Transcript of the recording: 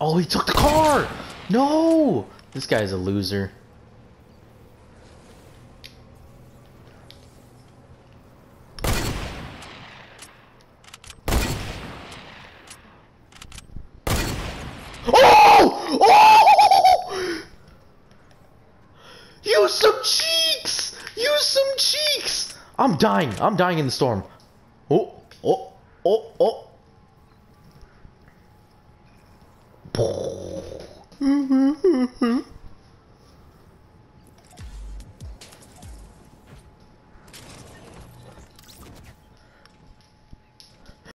Oh, he took the car! No! This guy's a loser. Oh! Oh! Use some cheeks! Use some cheeks! I'm dying. I'm dying in the storm. Oh, oh, oh, oh. Mm-hmm.